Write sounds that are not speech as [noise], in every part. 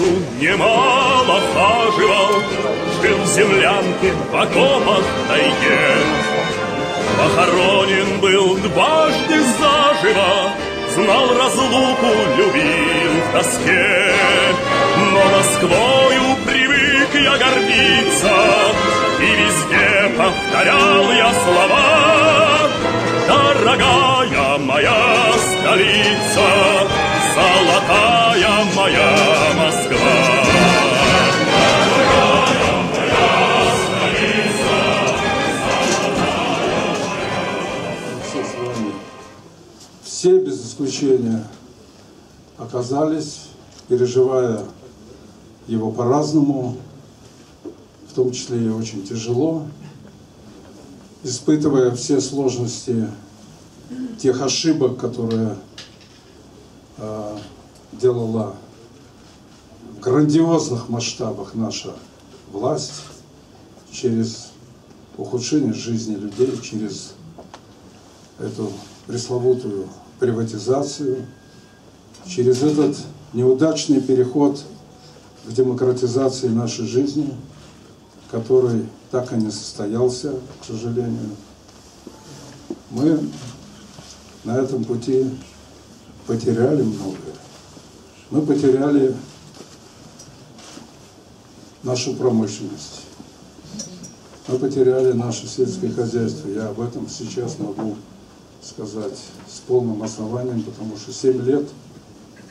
Свету немало хаживал, Жил в землянке в окопах тайге. Похоронен был дважды заживо, Знал разлуку, любил в тоске. Но Москвою привык я гордиться, И везде повторял я слова. Дорогая моя столица, Золотая моя Москва. все с вами, все без исключения оказались, переживая его по-разному, в том числе и очень тяжело, испытывая все сложности тех ошибок, которые делала в грандиозных масштабах наша власть через ухудшение жизни людей, через эту пресловутую приватизацию, через этот неудачный переход к демократизации нашей жизни, который так и не состоялся, к сожалению. Мы на этом пути потеряли многое. Мы потеряли нашу промышленность. Мы потеряли наше сельское хозяйство. Я об этом сейчас могу сказать с полным основанием, потому что 7 лет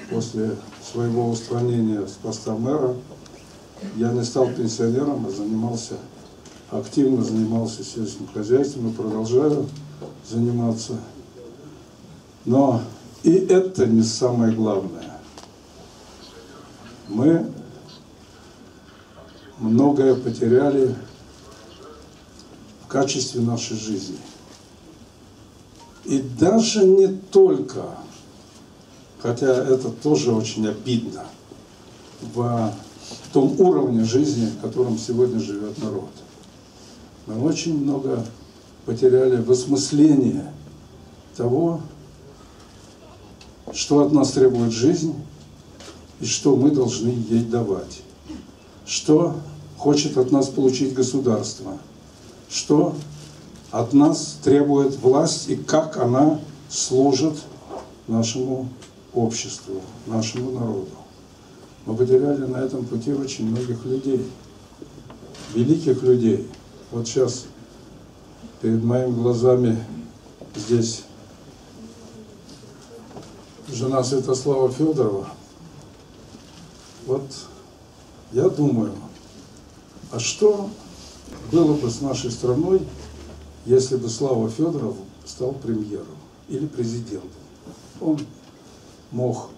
после своего устранения с поста мэра я не стал пенсионером, а занимался, активно занимался сельским хозяйством и продолжаю заниматься. Но и это не самое главное. Мы многое потеряли в качестве нашей жизни. И даже не только, хотя это тоже очень обидно, в том уровне жизни, в котором сегодня живет народ. Мы очень много потеряли в осмыслении того, что от нас требует жизнь и что мы должны ей давать. Что хочет от нас получить государство. Что от нас требует власть и как она служит нашему обществу, нашему народу. Мы потеряли на этом пути очень многих людей, великих людей. Вот сейчас перед моими глазами здесь жена Святослава Федорова. Вот я думаю, а что было бы с нашей страной, если бы Слава Федоров стал премьером или президентом? Он мог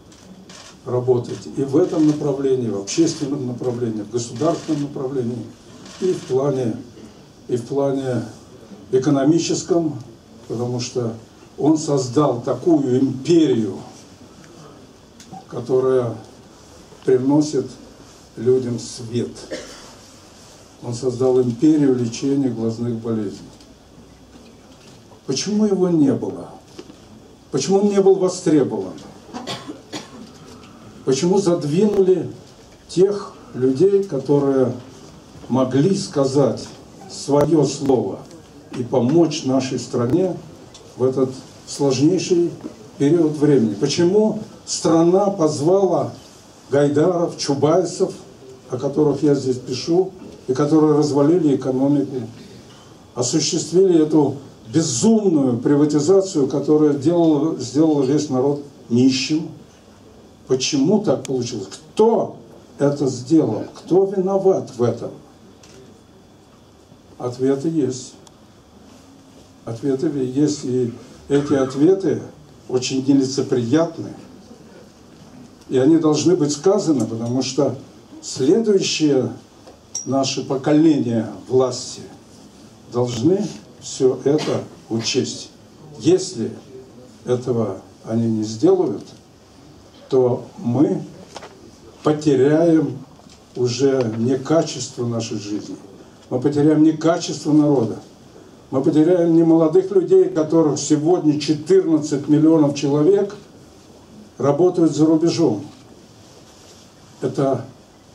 работать и в этом направлении, в общественном направлении, в государственном направлении, и в плане, и в плане экономическом, потому что он создал такую империю, которая приносит людям свет. Он создал империю лечения глазных болезней. Почему его не было? Почему он не был востребован? Почему задвинули тех людей, которые могли сказать свое слово и помочь нашей стране в этот сложнейший период времени? Почему страна позвала Гайдаров, Чубайсов, о которых я здесь пишу, и которые развалили экономику, осуществили эту безумную приватизацию, которая делала, сделала весь народ нищим. Почему так получилось? Кто это сделал? Кто виноват в этом? Ответы есть. Ответы есть, и эти ответы очень нелицеприятны. И они должны быть сказаны, потому что следующее наше поколение власти должны все это учесть. Если этого они не сделают, то мы потеряем уже не качество нашей жизни, мы потеряем не качество народа, мы потеряем не молодых людей, которых сегодня 14 миллионов человек работают за рубежом. это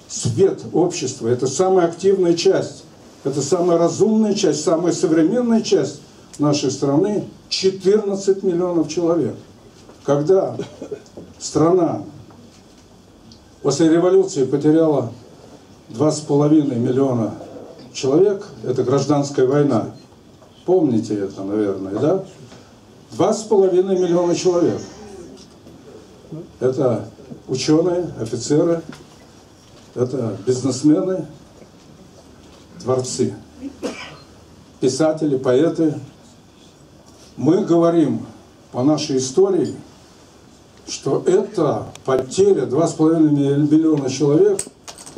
свет общества, это самая активная часть, это самая разумная часть, самая современная часть нашей страны, 14 миллионов человек. Когда страна после революции потеряла 2,5 миллиона человек, это гражданская война, помните это, наверное, да? 2,5 миллиона человек. Это ученые, офицеры, это бизнесмены, творцы, писатели, поэты. Мы говорим по нашей истории, что это потеря 2,5 миллиона человек,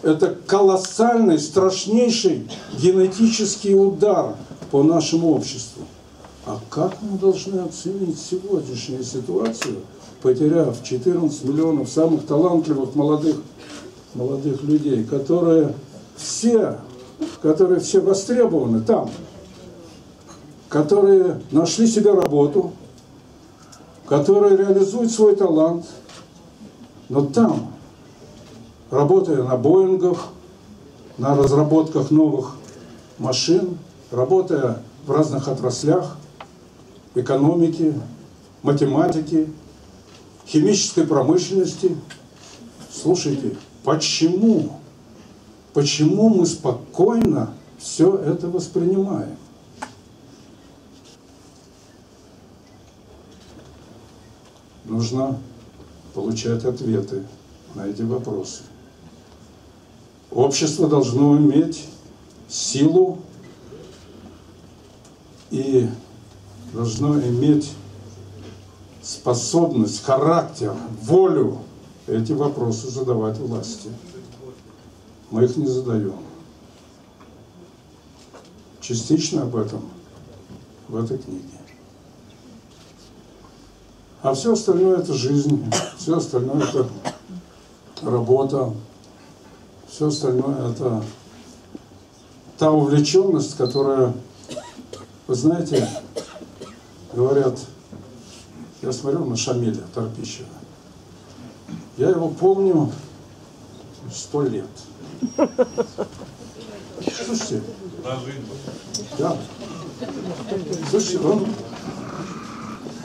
это колоссальный, страшнейший генетический удар по нашему обществу. А как мы должны оценить сегодняшнюю ситуацию, потеряв 14 миллионов самых талантливых молодых, молодых людей, которые все, которые все востребованы там, которые нашли себе работу, которые реализуют свой талант, но там, работая на Боингах, на разработках новых машин, работая в разных отраслях, экономики, математики, химической промышленности. Слушайте, почему? Почему мы спокойно все это воспринимаем? Нужно получать ответы на эти вопросы. Общество должно иметь силу и должно иметь способность, характер, волю эти вопросы задавать власти. Мы их не задаем. Частично об этом в этой книге. А все остальное это жизнь, все остальное это работа, все остальное это та увлеченность, которая, вы знаете, говорят, я смотрел на Шамиля Торпищева. Я его помню сто лет. Слушайте, да. Слушайте, он,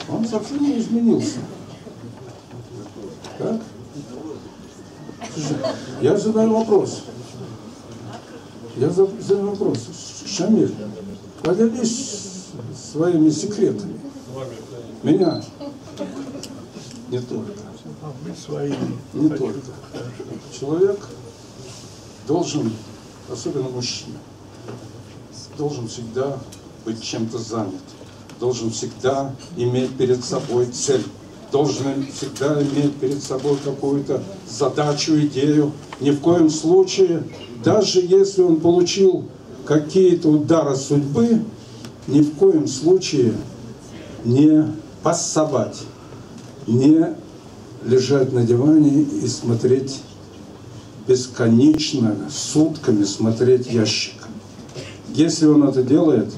он совсем не изменился. Так? Слушайте, я задаю вопрос. Я задаю вопрос. Шамиль, поделись своими секретами. Меня не только. Не только. Человек должен, особенно мужчина, должен всегда быть чем-то занят, должен всегда иметь перед собой цель, должен всегда иметь перед собой какую-то задачу, идею. Ни в коем случае, даже если он получил какие-то удары судьбы, ни в коем случае не пассовать, не лежать на диване и смотреть бесконечно, сутками смотреть ящик. Если он это делает,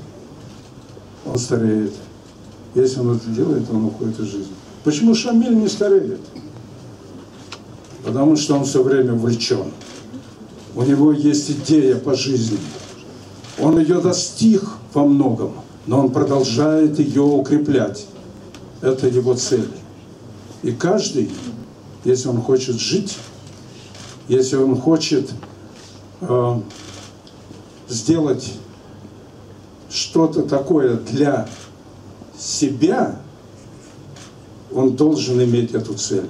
он стареет. Если он это делает, он уходит из жизни. Почему Шамиль не стареет? Потому что он все время увлечен. У него есть идея по жизни. Он ее достиг во многом, но он продолжает ее укреплять. Это его цель. И каждый, если он хочет жить, если он хочет э, сделать что-то такое для себя, он должен иметь эту цель.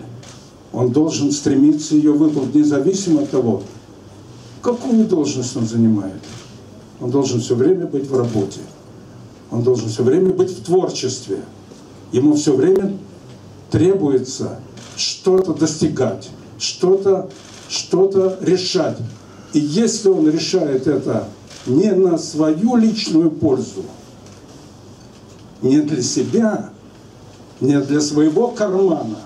Он должен стремиться ее выполнить, независимо от того, какую должность он занимает. Он должен все время быть в работе. Он должен все время быть в творчестве. Ему все время требуется что-то достигать, что-то что решать. И если он решает это не на свою личную пользу, не для себя, не для своего кармана,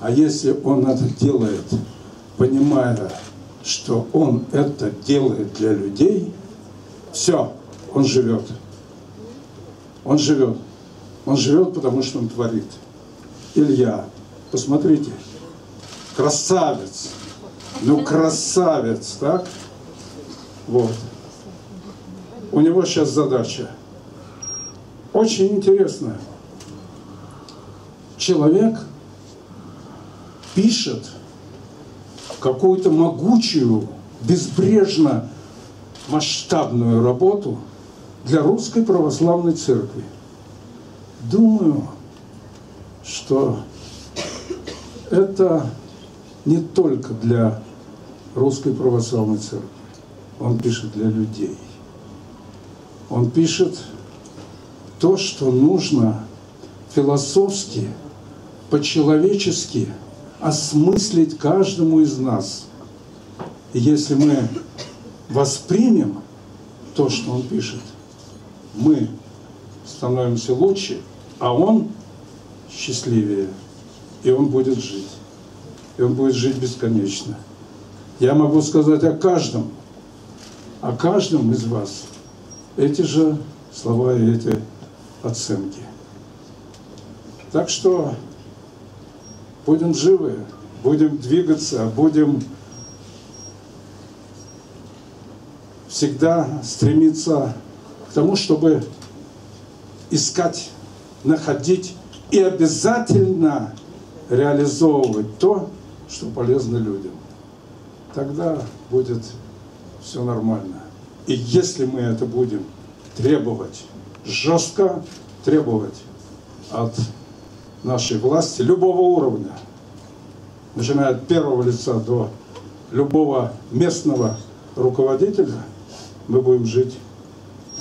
а если он это делает, понимая, что он это делает для людей, все, он живет. Он живет. Он живет, потому что он творит. Илья, посмотрите, красавец, Ну, красавец, так? Вот. У него сейчас задача. Очень интересная. Человек пишет какую-то могучую, безбрежно масштабную работу для Русской Православной Церкви. Думаю, что это не только для Русской Православной Церкви. Он пишет для людей. Он пишет то, что нужно философски, по-человечески осмыслить каждому из нас. И если мы воспримем то, что он пишет, мы становимся лучше, а он счастливее, и он будет жить. И он будет жить бесконечно. Я могу сказать о каждом, о каждом из вас эти же слова и эти оценки. Так что будем живы, будем двигаться, будем всегда стремиться к тому, чтобы искать, находить и обязательно реализовывать то, что полезно людям. Тогда будет все нормально. И если мы это будем требовать, жестко требовать от нашей власти любого уровня, начиная от первого лица до любого местного руководителя, мы будем жить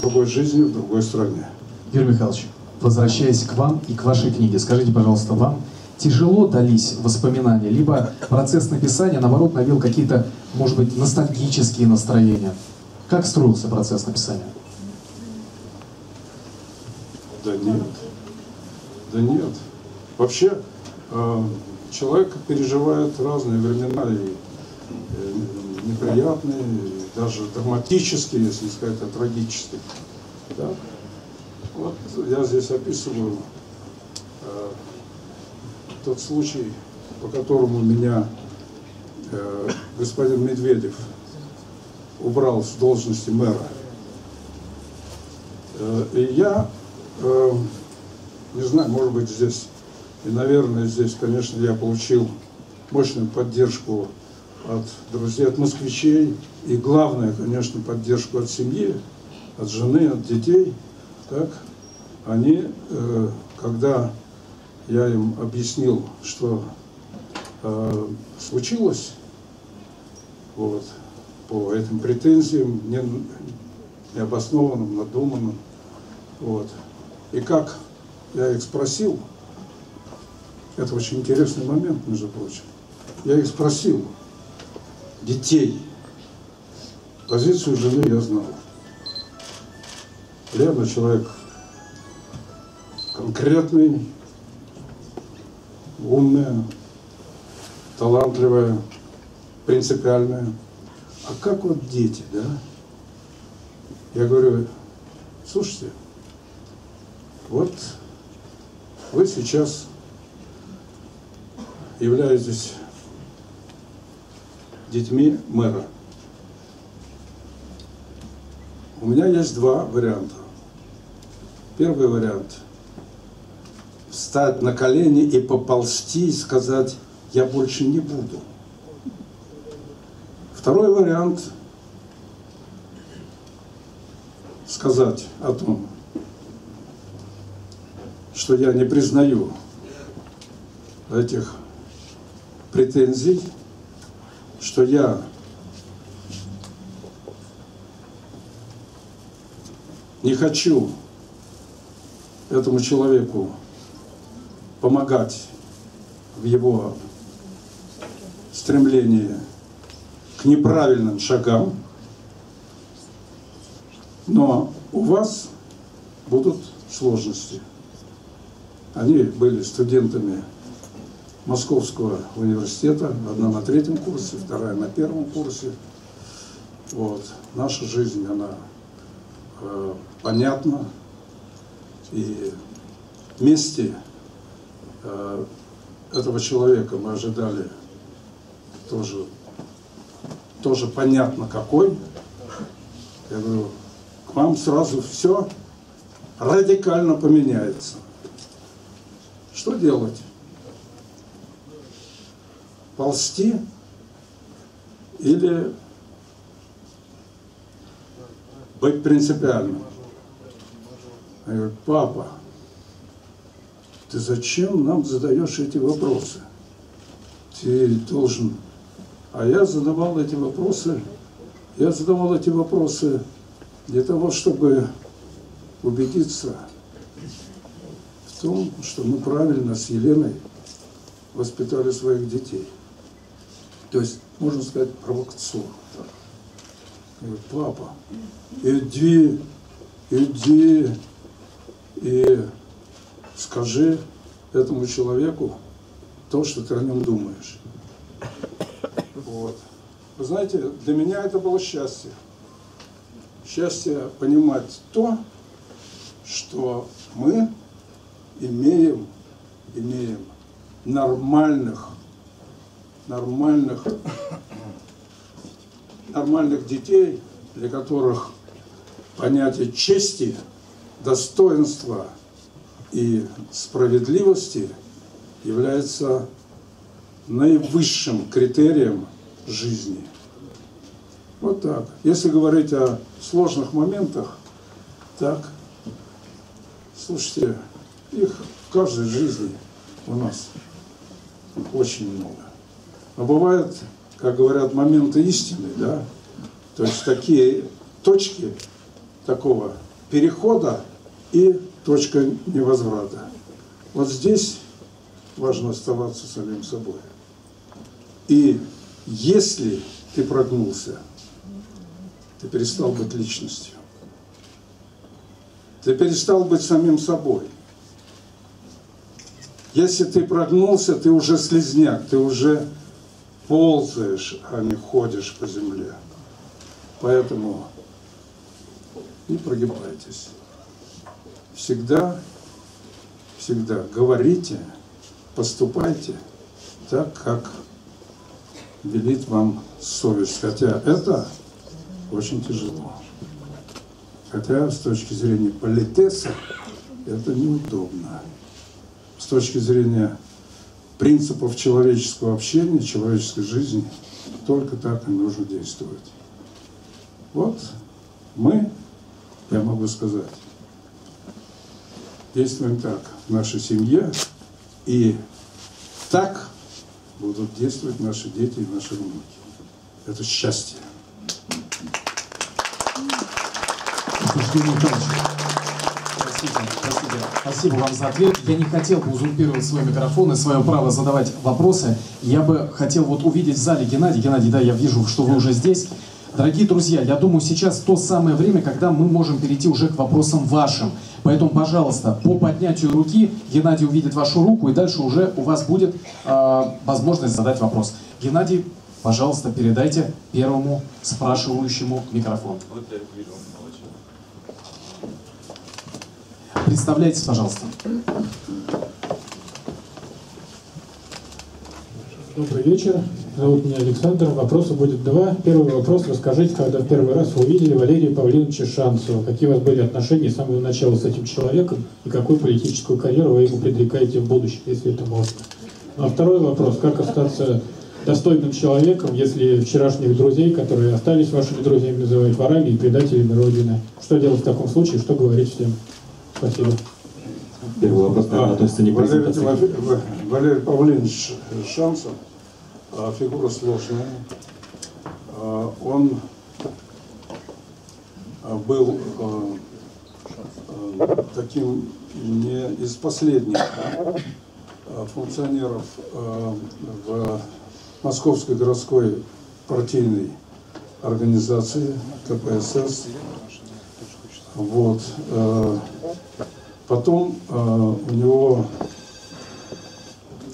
другой жизнью в другой стране. Юрий Михайлович, возвращаясь к вам и к вашей книге, скажите, пожалуйста, вам тяжело дались воспоминания, либо процесс написания, наоборот, навел какие-то, может быть, ностальгические настроения? Как строился процесс написания? Да нет. Да нет. Вообще, э, человек переживает разные времена, и э, неприятные, и даже драматические, если сказать, а трагические. Да? Вот я здесь описываю э, тот случай, по которому меня э, господин Медведев убрал с должности мэра. Э, и я, э, не знаю, может быть здесь, и, наверное, здесь, конечно, я получил мощную поддержку от друзей, от москвичей, и главное, конечно, поддержку от семьи, от жены, от детей. Так, они, э, когда я им объяснил, что случилось, вот, по этим претензиям, не, необоснованным, надуманным. Вот. И как я их спросил, это очень интересный момент, между прочим, я их спросил, детей, позицию жены я знал. Лена человек конкретный, умная, талантливая, принципиальная. А как вот дети, да? Я говорю, слушайте, вот вы сейчас являетесь детьми мэра. У меня есть два варианта. Первый вариант – встать на колени и поползти и сказать, я больше не буду – Второй вариант – сказать о том, что я не признаю этих претензий, что я не хочу этому человеку помогать в его стремлении неправильным шагам, но у вас будут сложности. Они были студентами Московского университета, одна на третьем курсе, вторая на первом курсе. Вот. Наша жизнь, она э, понятна. И вместе этого человека мы ожидали тоже тоже понятно какой. Я говорю, к вам сразу все радикально поменяется. Что делать? Ползти или быть принципиальным? Я говорю, папа, ты зачем нам задаешь эти вопросы? Ты должен... А я задавал эти вопросы, я задавал эти вопросы для того, чтобы убедиться в том, что мы правильно с Еленой воспитали своих детей. То есть, можно сказать, провокационно. Говорю, папа, иди, иди и скажи этому человеку то, что ты о нем думаешь. Вот. Вы знаете, для меня это было счастье. Счастье понимать то, что мы имеем, имеем нормальных, нормальных, нормальных детей, для которых понятие чести, достоинства и справедливости является наивысшим критерием жизни. Вот так. Если говорить о сложных моментах, так, слушайте, их в каждой жизни у нас очень много. Но бывают, как говорят, моменты истины, да, то есть такие точки такого перехода и точка невозврата. Вот здесь важно оставаться самим собой. И если ты прогнулся, ты перестал быть личностью. Ты перестал быть самим собой. Если ты прогнулся, ты уже слезняк, ты уже ползаешь, а не ходишь по земле. Поэтому не прогибайтесь. Всегда, всегда говорите, поступайте так, как велит вам совесть. Хотя это очень тяжело. Хотя с точки зрения политеса это неудобно. С точки зрения принципов человеческого общения, человеческой жизни, только так и нужно действовать. Вот мы, я могу сказать, действуем так в нашей семье, и так будут действовать наши дети и наши внуки. Это счастье. Спасибо. Спасибо вам за ответ. Я не хотел бы узурпировать свой микрофон и свое право задавать вопросы. Я бы хотел вот увидеть в зале Геннадий. Геннадий, да, я вижу, что вы уже здесь. Дорогие друзья, я думаю, сейчас то самое время, когда мы можем перейти уже к вопросам вашим. Поэтому, пожалуйста, по поднятию руки Геннадий увидит вашу руку, и дальше уже у вас будет э, возможность задать вопрос. Геннадий, пожалуйста, передайте первому спрашивающему микрофон. Представляйтесь, пожалуйста. Добрый вечер. Зовут меня Александр. Вопросов будет два. Первый вопрос. Расскажите, когда в первый раз вы увидели Валерия Павлиновича Шанцева, какие у вас были отношения с самого начала с этим человеком и какую политическую карьеру вы ему предрекаете в будущем, если это можно. Ну, а второй вопрос. Как остаться достойным человеком, если вчерашних друзей, которые остались вашими друзьями, называют ворами и предателями Родины? Что делать в таком случае? Что говорить всем? Спасибо. Первый вопрос, наверное, относится не к Валерий. Тимофе- Валерий Павлович Шансов, а, фигура сложная. А, Он а, был а, а, таким не из последних а, функционеров а, в Московской городской партийной организации КПСС. Вот. Э, Потом э, у него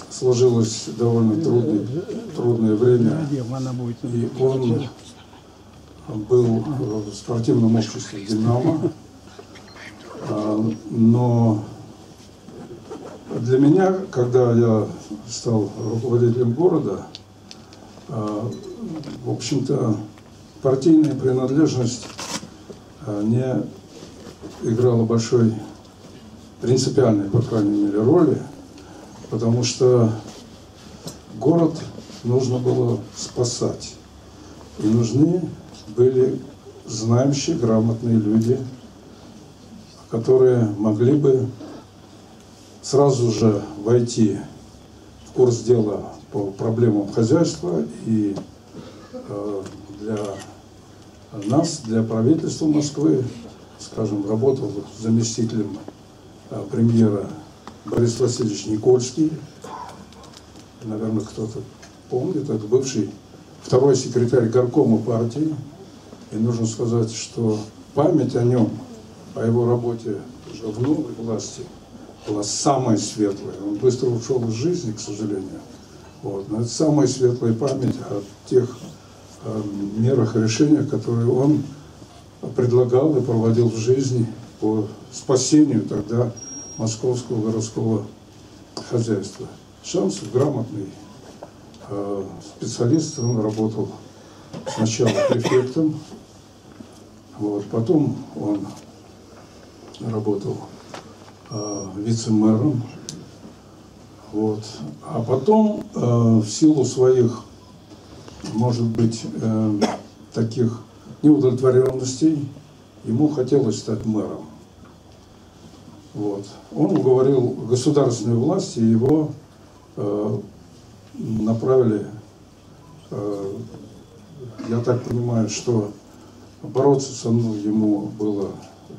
сложилось довольно трудное, трудное время, и он был в спортивном обществе «Динамо», А, но для меня, когда я стал руководителем города, э, в общем-то, партийная принадлежность э, не играла большой принципиальной, по крайней мере, роли, потому что город нужно было спасать. И нужны были знающие, грамотные люди, которые могли бы сразу же войти в курс дела по проблемам хозяйства и э, для нас, для правительства Москвы, скажем, работал заместителем премьера Борис Васильевич Никольский, наверное, кто-то помнит, это бывший второй секретарь горкома партии. И нужно сказать, что память о нем, о его работе уже в новой власти была самая светлая. Он быстро ушел из жизни, к сожалению. Вот. Но это самая светлая память о тех э, мерах и решениях, которые он предлагал и проводил в жизни по спасению тогда московского городского хозяйства. Шансов грамотный э, специалист, он работал сначала префектом, вот, потом он работал э, вице-мэром, вот, а потом э, в силу своих, может быть, э, таких неудовлетворенностей, ему хотелось стать мэром. Вот. Он уговорил государственные власти, и его э, направили, э, я так понимаю, что бороться со мной ему было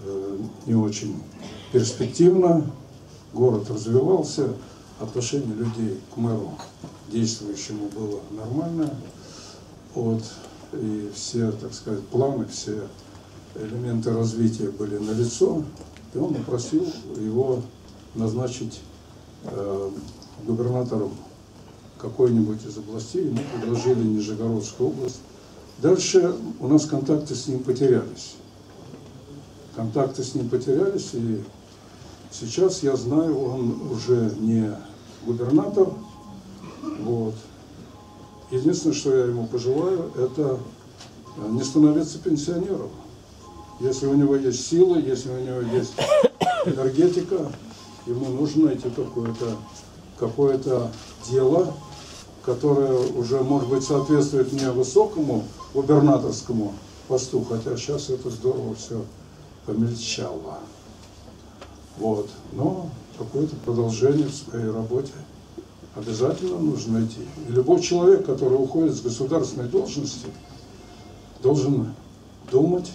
э, не очень перспективно, город развивался, отношение людей к мэру действующему было нормальное. Вот, и все, так сказать, планы, все элементы развития были налицо, и он попросил его назначить э, губернатором какой-нибудь из областей, ему предложили Нижегородскую область. Дальше у нас контакты с ним потерялись. Контакты с ним потерялись, и сейчас я знаю, он уже не губернатор. Вот. Единственное, что я ему пожелаю, это не становиться пенсионером. Если у него есть силы, если у него есть [coughs] энергетика, ему нужно найти какое-то какое дело, которое уже, может быть, соответствует не высокому губернаторскому посту, хотя сейчас это здорово все помельчало. Вот. Но какое-то продолжение в своей работе обязательно нужно найти. И любой человек, который уходит с государственной должности, должен думать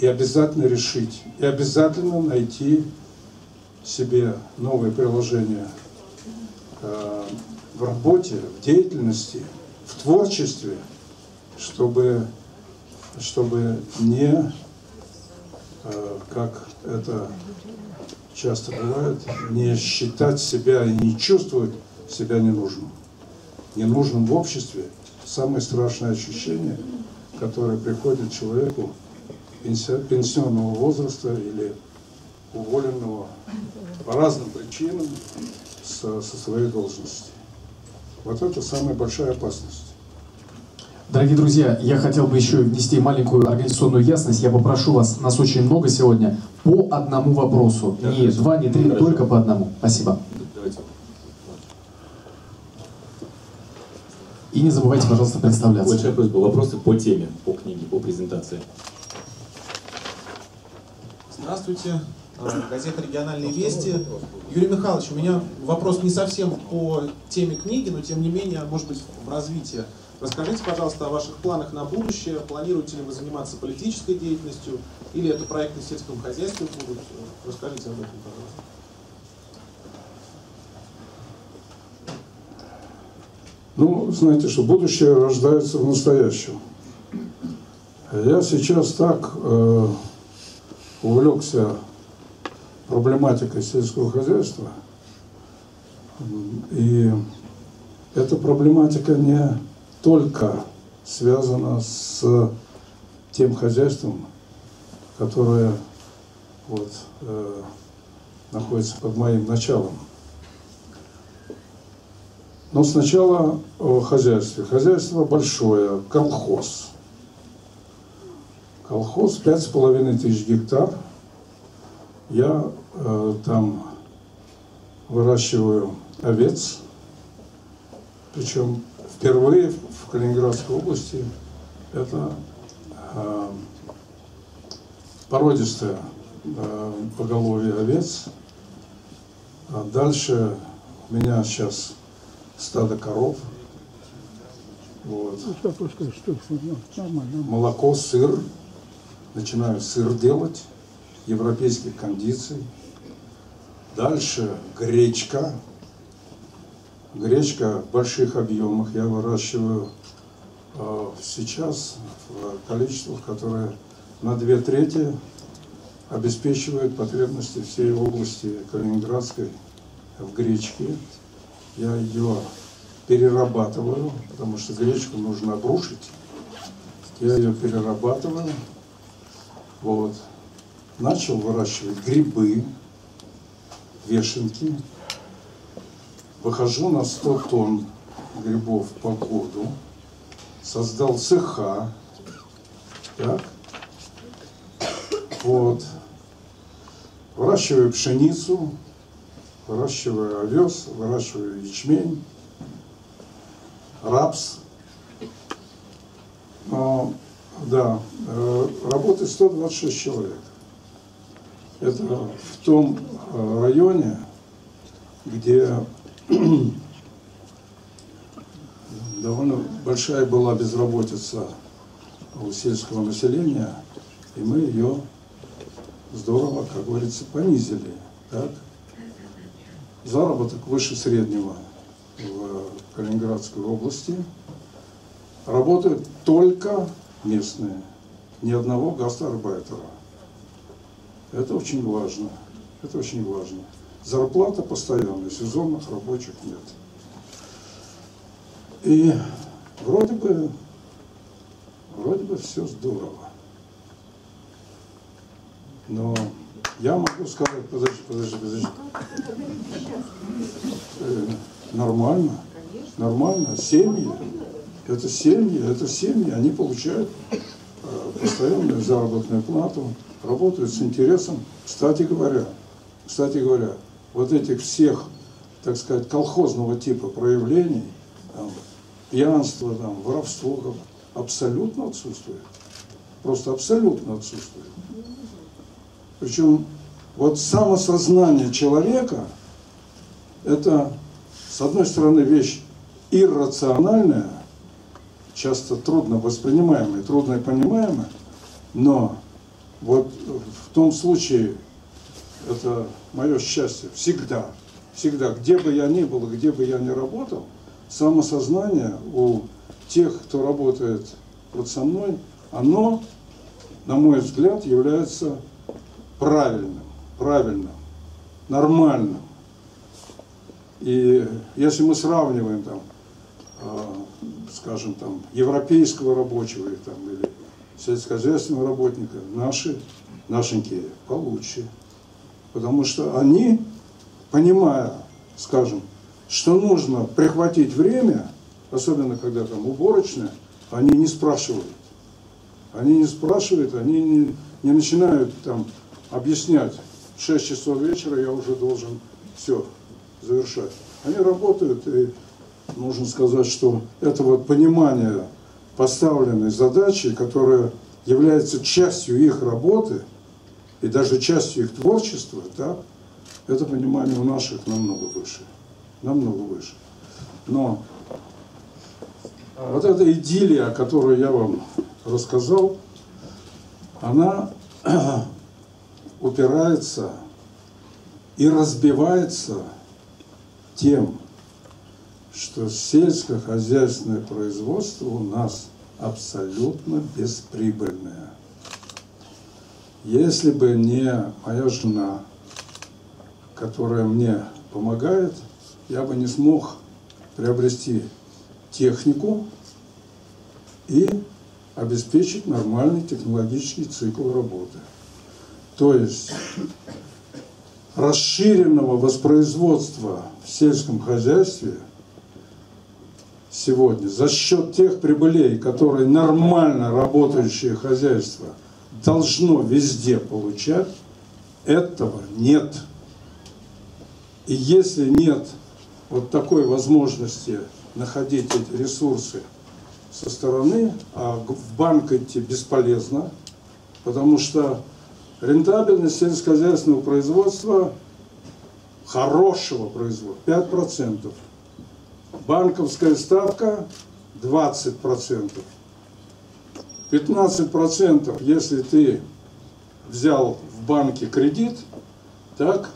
и обязательно решить, и обязательно найти себе новое приложение э, в работе, в деятельности, в творчестве, чтобы, чтобы не, э, как это часто бывает, не считать себя и не чувствовать себя ненужным. Ненужным в обществе самое страшное ощущение, которое приходит человеку пенсионного возраста или уволенного по разным причинам со, со своей должности. Вот это самая большая опасность. Дорогие друзья, я хотел бы еще внести маленькую организационную ясность. Я попрошу вас, нас очень много сегодня, по одному вопросу. Да, не хорошо. два, не три, хорошо. только по одному. Спасибо. Давайте. И не забывайте, пожалуйста, представляться. Большая просьба. Вопросы по теме, по книге, по презентации. Здравствуйте. Э, газета «Региональные вести». Юрий Михайлович, у меня вопрос не совсем по теме книги, но тем не менее, может быть, в развитии. Расскажите, пожалуйста, о ваших планах на будущее. Планируете ли вы заниматься политической деятельностью или это проекты в сельском хозяйстве будут? Расскажите об этом, пожалуйста. Ну, знаете, что будущее рождается в настоящем. Я сейчас так э, увлекся проблематикой сельского хозяйства, и эта проблематика не только связана с тем хозяйством, которое вот, э, находится под моим началом. Но сначала о хозяйстве. Хозяйство большое, колхоз. Колхоз пять с половиной тысяч гектар. Я э, там выращиваю овец, причем впервые в Калининградской области это э, породистое э, поголовье овец. А дальше у меня сейчас стадо коров. Вот. Молоко, сыр. Начинаю сыр делать, европейских кондиций. Дальше гречка. Гречка в больших объемах я выращиваю э, сейчас в количествах, которые на две трети обеспечивают потребности всей области Калининградской в гречке. Я ее перерабатываю, потому что гречку нужно обрушить. Я ее перерабатываю. Вот. Начал выращивать грибы, вешенки. Выхожу на 100 тонн грибов по году. Создал цеха. Так. Вот. Выращиваю пшеницу, выращиваю овес, выращиваю ячмень, рапс. Да, э, работает 126 человек. Это в том э, районе, где [clears throat] довольно большая была безработица у сельского населения, и мы ее здорово, как говорится, понизили. Так? Заработок выше среднего в Калининградской области. Работают только местные, ни одного гастарбайтера. Это очень важно. Это очень важно. Зарплата постоянная, сезонных рабочих нет. И вроде бы, вроде бы все здорово. Но я могу сказать, подожди, подожди, подожди. Э, нормально, нормально. Семьи, это семьи, это семьи, они получают э, постоянную заработную плату, работают с интересом. Кстати говоря, кстати говоря, вот этих всех, так сказать, колхозного типа проявлений, там, пьянство, там, воровство, абсолютно отсутствует. Просто абсолютно отсутствует. Причем вот самосознание человека – это, с одной стороны, вещь иррациональная, часто трудно воспринимаемая, трудно понимаемая, но вот в том случае это мое счастье всегда, всегда, где бы я ни был, где бы я ни работал, самосознание у тех, кто работает вот со мной, оно, на мой взгляд, является правильным, правильным, нормальным. И если мы сравниваем там, скажем, там, европейского рабочего там, или сельскохозяйственного работника, наши, нашенькие получше. Потому что они, понимая, скажем, что нужно прихватить время, особенно когда там уборочная, они не спрашивают. Они не спрашивают, они не, не начинают там объяснять, в 6 часов вечера я уже должен все завершать. Они работают, и нужно сказать, что это вот понимание поставленной задачи, которая является частью их работы и даже частью их творчества, да, это понимание у наших намного выше. Намного выше. Но вот эта идиллия, которую я вам рассказал, она [clears throat] упирается и разбивается тем, что сельскохозяйственное производство у нас абсолютно бесприбыльное. Если бы не моя жена, которая мне помогает, я бы не смог приобрести технику и обеспечить нормальный технологический цикл работы. То есть расширенного воспроизводства в сельском хозяйстве сегодня за счет тех прибылей, которые нормально работающее хозяйство должно везде получать, этого нет. И если нет вот такой возможности находить эти ресурсы со стороны, а в банк идти бесполезно, потому что рентабельность сельскохозяйственного производства, хорошего производства, 5%. Банковская ставка 20%. 15%, если ты взял в банке кредит, так,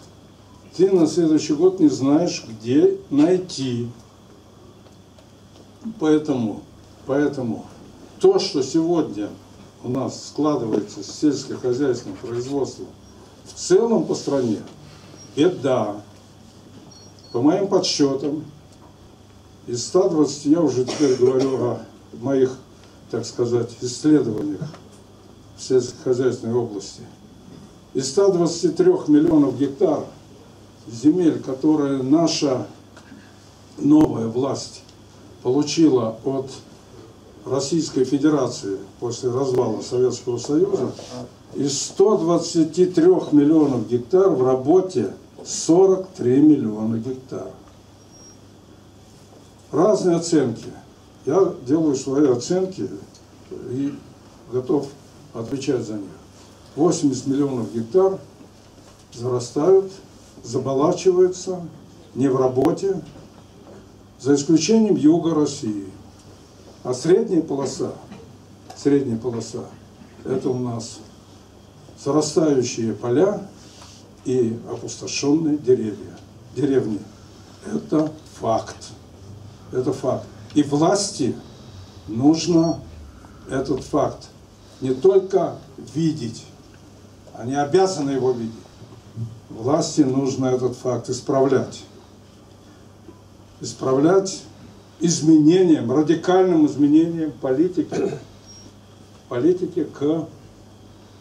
ты на следующий год не знаешь, где найти. Поэтому, поэтому то, что сегодня у нас складывается с сельскохозяйственным производством в целом по стране, беда. По моим подсчетам, из 120, я уже теперь говорю о моих, так сказать, исследованиях в сельскохозяйственной области, из 123 миллионов гектар земель, которые наша новая власть получила от Российской Федерации после развала Советского Союза, из 123 миллионов гектар в работе 43 миллиона гектар. Разные оценки. Я делаю свои оценки и готов отвечать за них. 80 миллионов гектар зарастают, заболачиваются, не в работе, за исключением юга России. А средняя полоса, средняя полоса, это у нас зарастающие поля и опустошенные деревья, деревни. Это факт. Это факт. И власти нужно этот факт не только видеть, они обязаны его видеть. Власти нужно этот факт исправлять. Исправлять изменением, радикальным изменением политики, политики к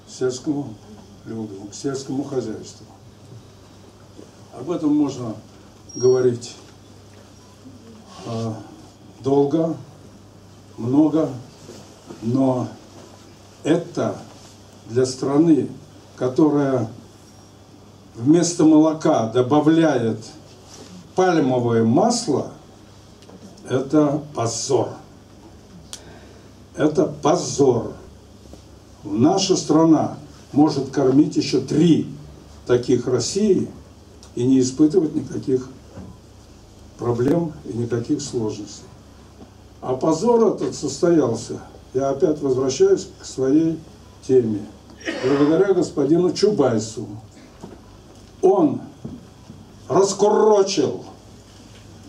сельскому люду, к сельскому хозяйству. Об этом можно говорить долго, много, но это для страны, которая вместо молока добавляет пальмовое масло, это позор. Это позор. Наша страна может кормить еще три таких России и не испытывать никаких проблем и никаких сложностей. А позор этот состоялся. Я опять возвращаюсь к своей теме. Благодаря господину Чубайсу. Он раскурочил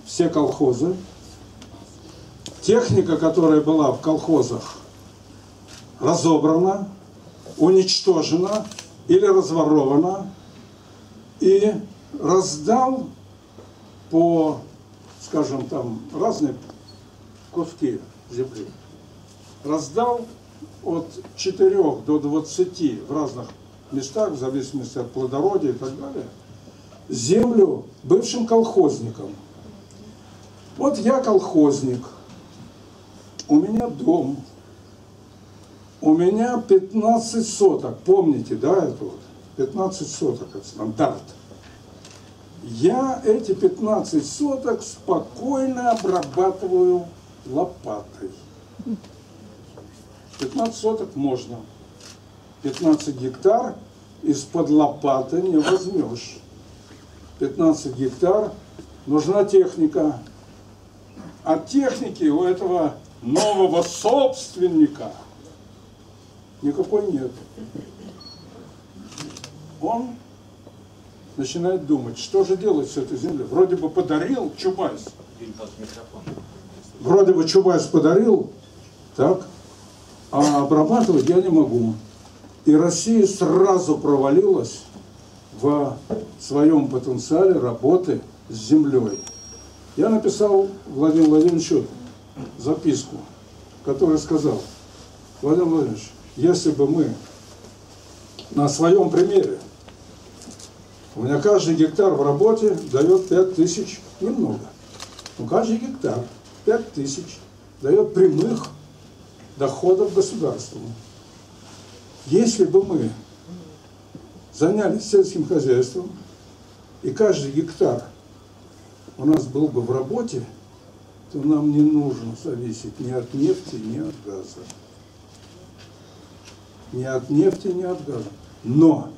все колхозы. Техника, которая была в колхозах, разобрана, уничтожена или разворована и раздал по, скажем, там разные куски земли. Раздал от 4 до 20 в разных местах, в зависимости от плодородия и так далее, землю бывшим колхозникам. Вот я колхозник, у меня дом, у меня 15 соток, помните, да, это вот, 15 соток, это стандарт. Я эти 15 соток спокойно обрабатываю лопатой. 15 соток можно. 15 гектар из-под лопаты не возьмешь. 15 гектар нужна техника. А техники у этого нового собственника никакой нет. Он начинает думать, что же делать с этой землей. Вроде бы подарил Чубайс. Вроде бы Чубайс подарил, так, а обрабатывать я не могу. И Россия сразу провалилась в своем потенциале работы с землей. Я написал Владимиру Владимировичу записку, который сказал, Владимир Владимирович, если бы мы на своем примере, у меня каждый гектар в работе дает 5 тысяч, немного, но каждый гектар 5 тысяч дает прямых доходов государству. Если бы мы занялись сельским хозяйством, и каждый гектар у нас был бы в работе, то нам не нужно зависеть ни от нефти, ни от газа. Ни от нефти, ни от газа. Но,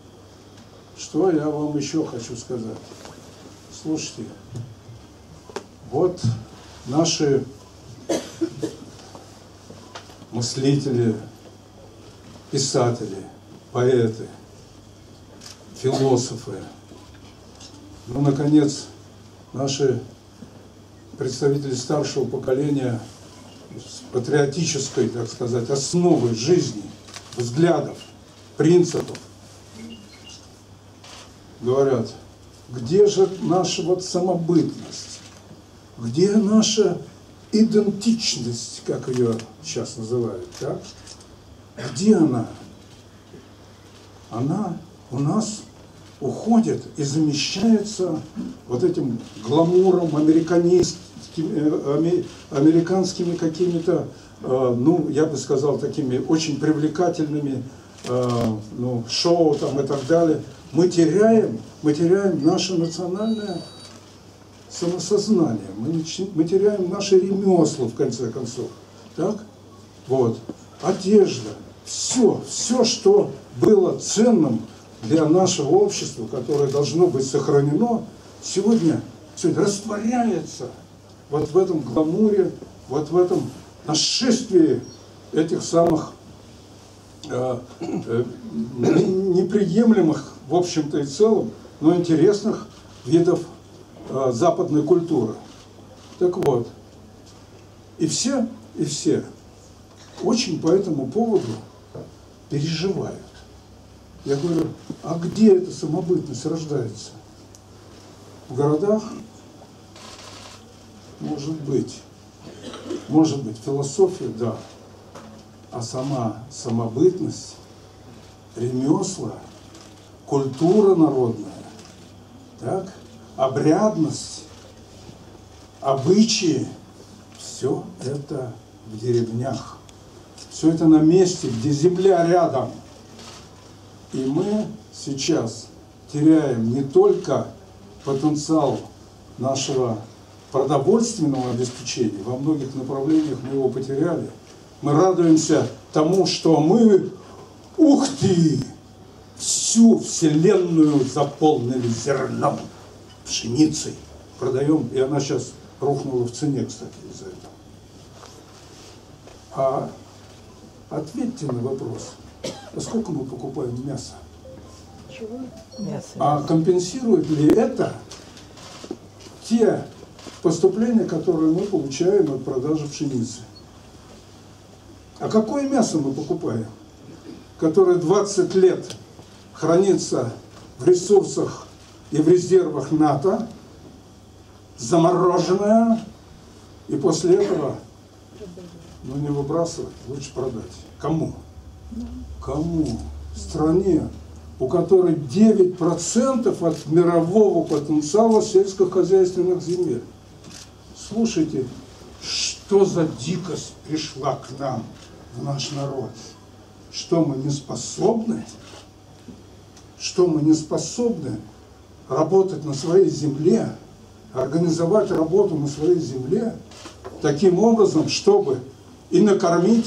что я вам еще хочу сказать. Слушайте, вот наши мыслители, писатели, поэты, философы, ну, наконец, наши представители старшего поколения с патриотической, так сказать, основой жизни, взглядов, принципов, говорят, где же наша вот самобытность, где наша идентичность, как ее сейчас называют, да? где она? Она у нас уходит и замещается вот этим гламуром американистскими, э, американскими какими-то, э, ну, я бы сказал, такими очень привлекательными э, ну, шоу там и так далее. Мы теряем, мы теряем наше национальное самосознание, мы, мы теряем наши ремесла, в конце концов. Так? Вот. Одежда, все, все, что было ценным – для нашего общества, которое должно быть сохранено, сегодня, сегодня растворяется вот в этом гламуре, вот в этом нашествии этих самых э, э, неприемлемых, в общем-то и целом, но интересных видов э, западной культуры. Так вот, и все, и все очень по этому поводу переживают. Я говорю, а где эта самобытность рождается? В городах? Может быть. Может быть, философия, да. А сама самобытность, ремесла, культура народная, так, обрядность, обычаи, все это в деревнях. Все это на месте, где земля рядом – и мы сейчас теряем не только потенциал нашего продовольственного обеспечения, во многих направлениях мы его потеряли. Мы радуемся тому, что мы, ух ты, всю вселенную заполнили зерном, пшеницей. Продаем, и она сейчас рухнула в цене, кстати, из-за этого. А ответьте на вопрос – а сколько мы покупаем мяса? Чего? Мясо. А компенсирует ли это те поступления, которые мы получаем от продажи пшеницы? А какое мясо мы покупаем, которое 20 лет хранится в ресурсах и в резервах НАТО, замороженное, и после этого, ну не выбрасывать, лучше продать. Кому? Кому? Стране, у которой 9% от мирового потенциала сельскохозяйственных земель. Слушайте, что за дикость пришла к нам, в наш народ? Что мы не способны? Что мы не способны работать на своей земле, организовать работу на своей земле таким образом, чтобы и накормить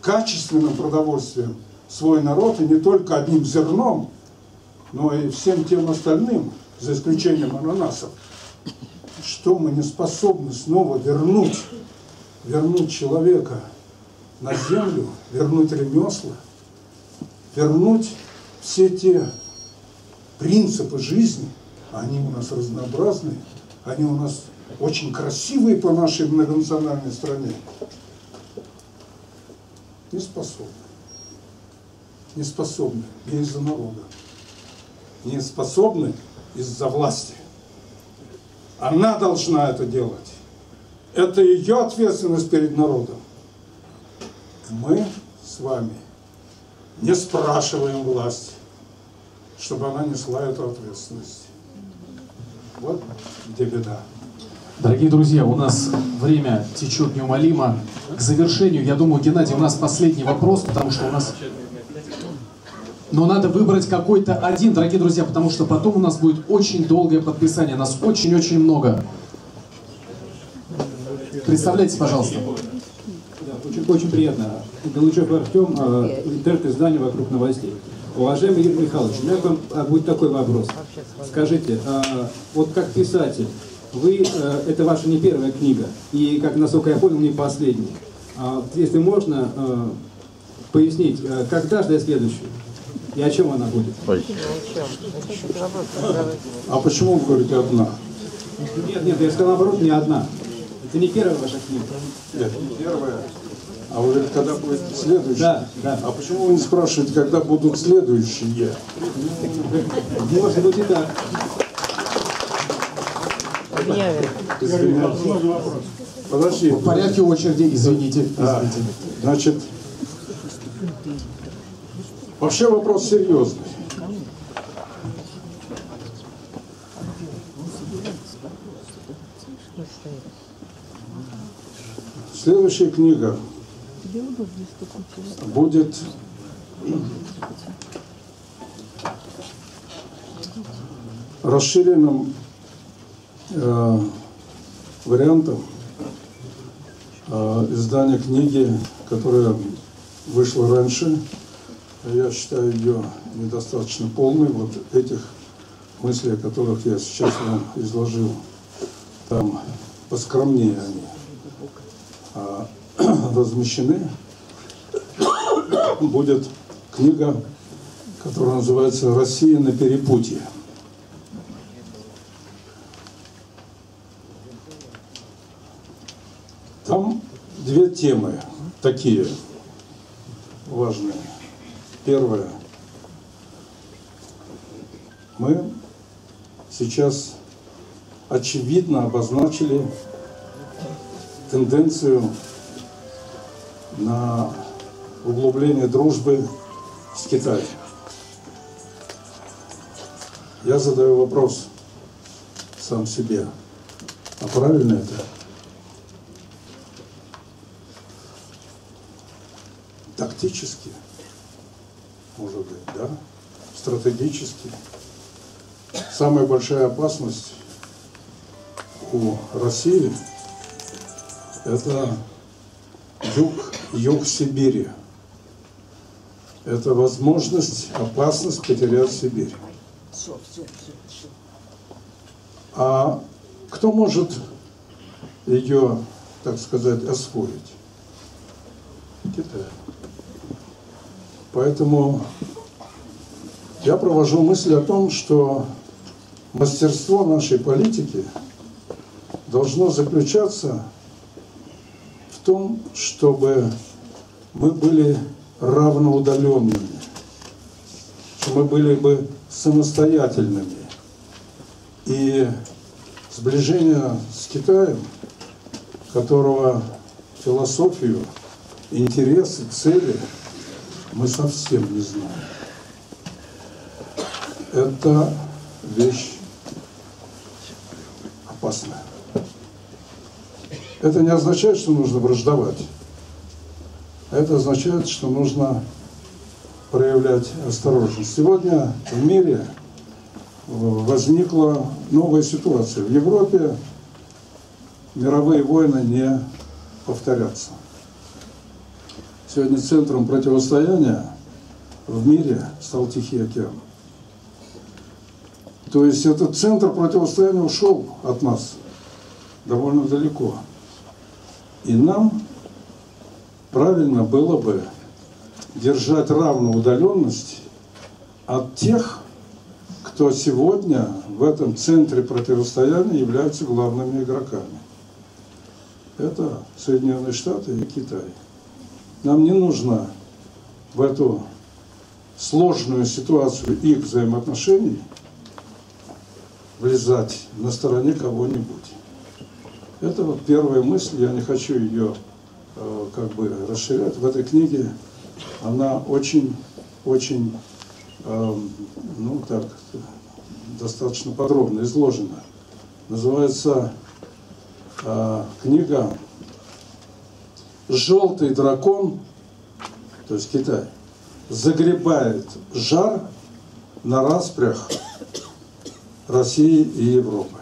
качественным продовольствием свой народ, и не только одним зерном, но и всем тем остальным, за исключением ананасов, что мы не способны снова вернуть, вернуть человека на землю, вернуть ремесла, вернуть все те принципы жизни, они у нас разнообразные, они у нас очень красивые по нашей многонациональной стране, не способны. Не способны не из-за народа. Не способны из-за власти. Она должна это делать. Это ее ответственность перед народом. Мы с вами не спрашиваем власть, чтобы она несла эту ответственность. Вот где беда. Дорогие друзья, у нас время течет неумолимо к завершению. Я думаю, Геннадий, у нас последний вопрос, потому что у нас... Но надо выбрать какой-то один, дорогие друзья, потому что потом у нас будет очень долгое подписание. Нас очень-очень много. Представляйтесь, пожалуйста. Очень, приятно. Галычев Артем, э, интернет-издание «Вокруг новостей». Уважаемый Юрий Михайлович, у меня к вам а, будет такой вопрос. Скажите, а, вот как писатель, вы, э, это ваша не первая книга, и, как насколько я понял, не последняя. А, если можно э, пояснить, э, когда ждать следующую? И о чем она будет? А почему вы говорите одна? Нет, нет, я сказал наоборот, не одна. Это не первая ваша книга. Нет, первая. А вы говорите, когда будет следующая? Да, да. А почему вы не спрашиваете, когда будут следующие? Может быть и так. Подожди. В порядке очереди, извините, А, извините. значит, вообще вопрос серьезный. Следующая книга будет расширенным э, вариантом э, издания книги, которая вышла раньше. Я считаю ее недостаточно полной. Вот этих мыслей, о которых я сейчас вам изложил, там поскромнее они а, [coughs] размещены. Будет книга, которая называется «Россия на перепутье». Там две темы такие важные. Первое. Мы сейчас очевидно обозначили тенденцию на углубление дружбы с Китаем. Я задаю вопрос сам себе. А правильно это? Тактически, может быть, да? Стратегически. Самая большая опасность у России – это юг, юг Сибири. Это возможность, опасность потерять Сибирь. А кто может ее, так сказать, освоить? Китай. Поэтому я провожу мысль о том, что мастерство нашей политики должно заключаться том, чтобы мы были равноудаленными, что мы были бы самостоятельными. И сближение с Китаем, которого философию, интересы, цели мы совсем не знаем. Это вещь опасная. Это не означает, что нужно враждовать. Это означает, что нужно проявлять осторожность. Сегодня в мире возникла новая ситуация. В Европе мировые войны не повторятся. Сегодня центром противостояния в мире стал Тихий океан. То есть этот центр противостояния ушел от нас довольно далеко. И нам правильно было бы держать равную удаленность от тех, кто сегодня в этом центре противостояния являются главными игроками. Это Соединенные Штаты и Китай. Нам не нужно в эту сложную ситуацию их взаимоотношений влезать на стороне кого-нибудь. Это вот первая мысль, я не хочу ее э, как бы расширять. В этой книге она очень, очень, э, ну так, достаточно подробно изложена. Называется э, книга «Желтый дракон», то есть Китай, загребает жар на распрях России и Европы.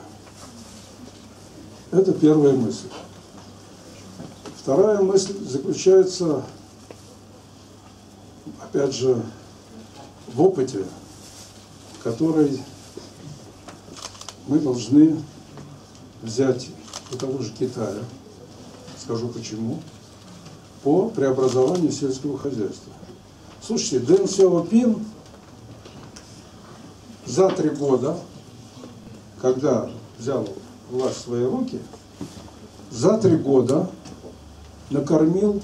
Это первая мысль. Вторая мысль заключается, опять же, в опыте, который мы должны взять у того же Китая, скажу почему, по преобразованию сельского хозяйства. Слушайте, Дэн Сяопин за три года, когда взял власть в свои руки, за три года накормил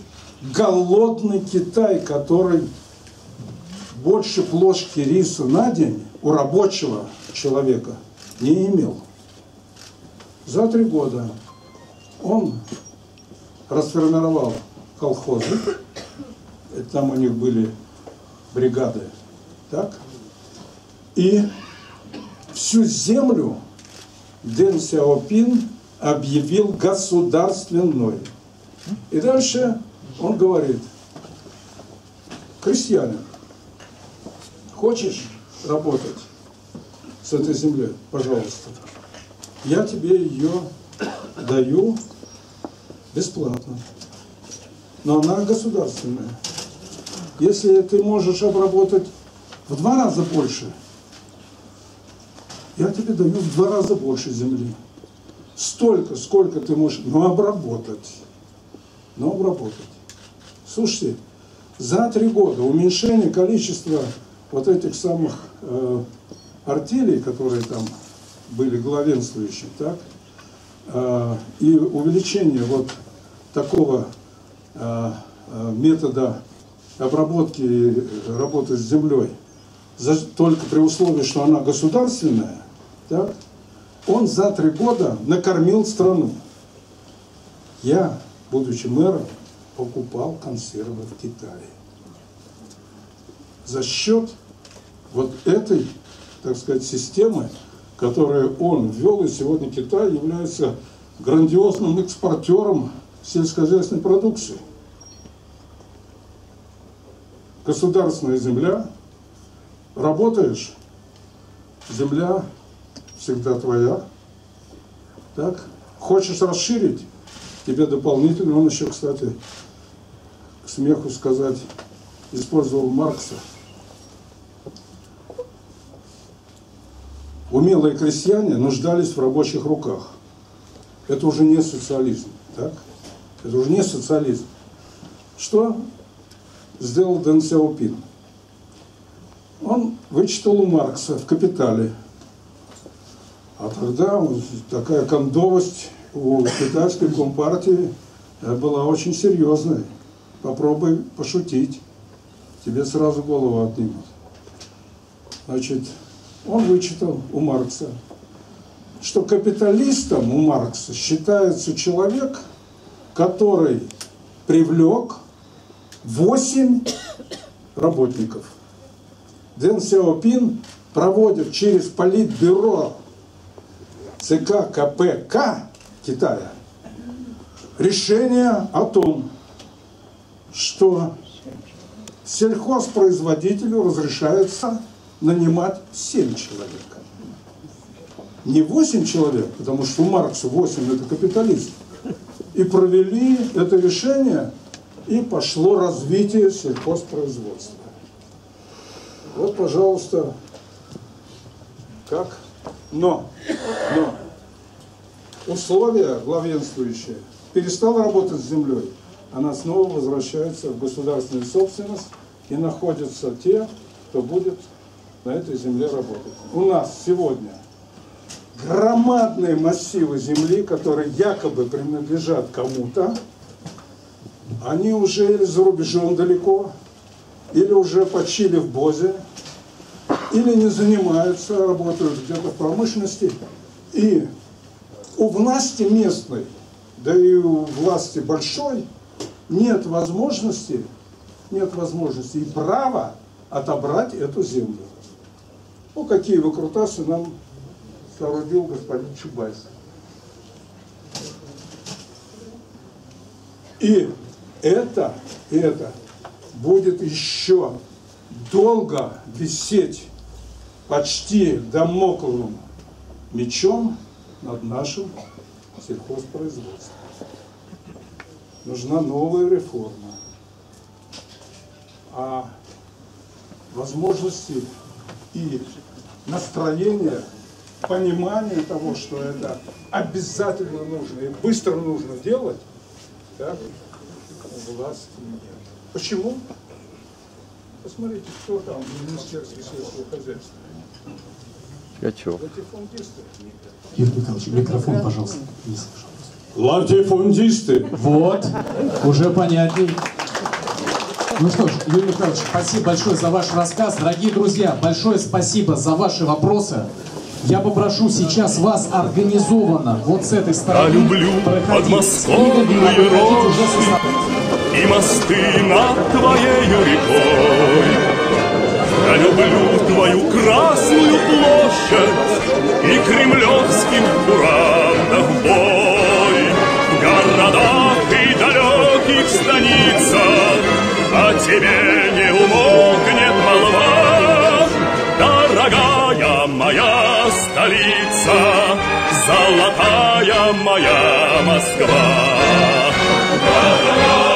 голодный Китай, который больше плошки риса на день у рабочего человека не имел. За три года он расформировал колхозы, там у них были бригады, так? И всю землю Дэн Сяопин объявил государственной. И дальше он говорит, крестьянин, хочешь работать с этой землей, пожалуйста, я тебе ее даю бесплатно. Но она государственная. Если ты можешь обработать в два раза больше, я тебе даю в два раза больше земли. Столько, сколько ты можешь, но обработать. Но обработать. Слушайте, за три года уменьшение количества вот этих самых э, артелей, которые там были главенствующие, так, э, и увеличение вот такого э, э метода обработки работы с землей, за, только при условии, что она государственная, так, он за три года накормил страну. Я, будучи мэром, покупал консервы в Китае. За счет вот этой, так сказать, системы, которую он ввел, и сегодня Китай является грандиозным экспортером сельскохозяйственной продукции. Государственная земля, работаешь, земля всегда твоя. Так? Хочешь расширить, тебе дополнительно, он еще, кстати, к смеху сказать, использовал Маркса. Умелые крестьяне нуждались в рабочих руках. Это уже не социализм. Так? Это уже не социализм. Что сделал Дэн Сяопин? Он вычитал у Маркса в «Капитале». А тогда такая кондовость у китайской компартии была очень серьезной. Попробуй пошутить, тебе сразу голову отнимут. Значит, он вычитал у Маркса, что капиталистом у Маркса считается человек, который привлек 8 работников. Дэн Сяопин проводит через политбюро ЦК КПК Китая решение о том, что сельхозпроизводителю разрешается нанимать 7 человек. Не 8 человек, потому что у Маркса 8 это капиталист. И провели это решение, и пошло развитие сельхозпроизводства. Вот, пожалуйста, как. Но, но условия главенствующие. Перестала работать с землей, она снова возвращается в государственную собственность, и находятся те, кто будет на этой земле работать. У нас сегодня громадные массивы земли, которые якобы принадлежат кому-то, они уже или за рубежом далеко, или уже почили в Бозе, или не занимаются, работают где-то в промышленности. И у власти местной, да и у власти большой, нет возможности, нет возможности и права отобрать эту землю. Ну, какие выкрутасы нам соорудил господин Чубайс. И это, это будет еще долго висеть почти домоклым мечом над нашим сельхозпроизводством. Нужна новая реформа. А возможности и настроение, понимание того, что это обязательно нужно и быстро нужно делать, так, у власти нет. Почему? Посмотрите, кто там в Министерстве сельского хозяйства. Ткачев. Юрий Михайлович, микрофон, пожалуйста. Не слышу. Латифундисты. Вот, уже понятней. Ну что ж, Юрий Михайлович, спасибо большое за ваш рассказ. Дорогие друзья, большое спасибо за ваши вопросы. Я попрошу сейчас вас организованно, вот с этой стороны, Я люблю подмосковные рощи. И мосты над твоею рекой. Я люблю твою красную площадь И кремлевским курантов бой. В городах и далеких станицах О тебе не умолкнет молва. Дорогая моя столица, Золотая моя Москва. Дорогая